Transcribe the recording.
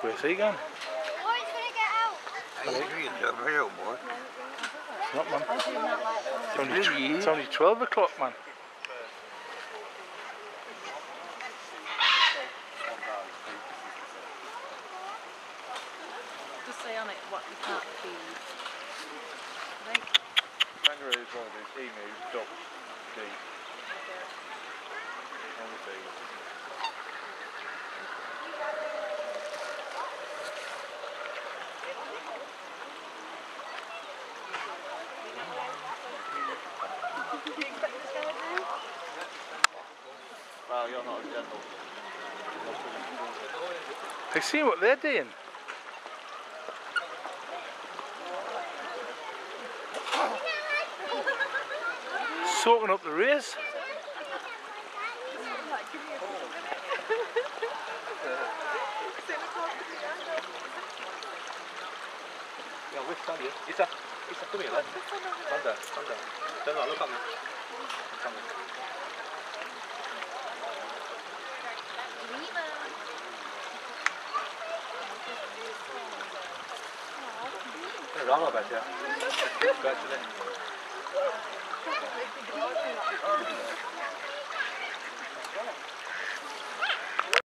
Where's he going? Oh, he's gonna get out. Adrian's over here, boy. It's not, man. It's only, it's only 12 o'clock, man. Just say on it what you can't feed. I think Kangaroo is one of these emus, duck, geese, on the field. You're not gentle. They see what they're doing. Soaking up the race. Yeah, which stand you? Isa, Isa, come here, lad. Stand there, stand there. Stand there, look at me. Stand there. They're wrong about you. Scratch it in.